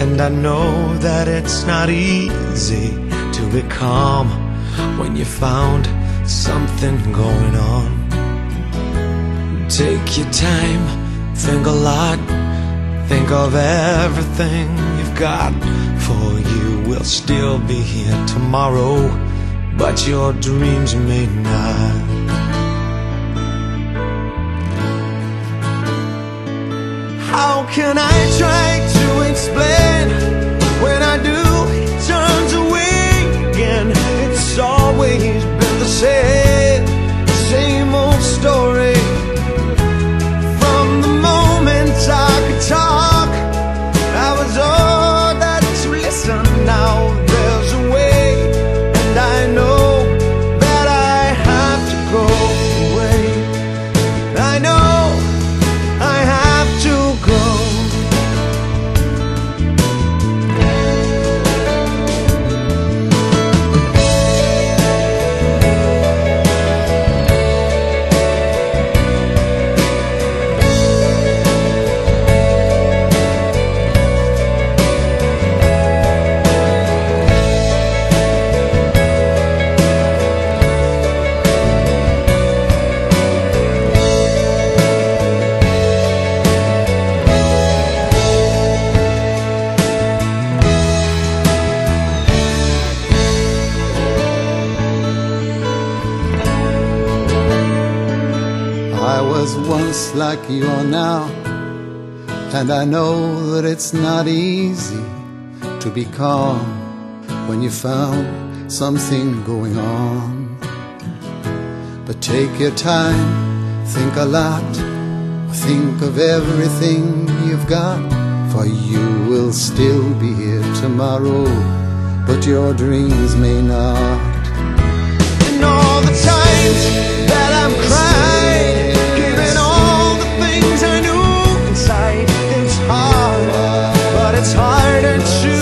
and I know that it's not easy to be calm when you found something going on. Take your time, think a lot, think of everything you've got. For you will still be here tomorrow, but your dreams may not. How can I try to explain was once like you are now, and I know that it's not easy to be calm when you found something going on. But take your time, think a lot, think of everything you've got, for you will still be here tomorrow, but your dreams may not. And all the times that I'm crying. that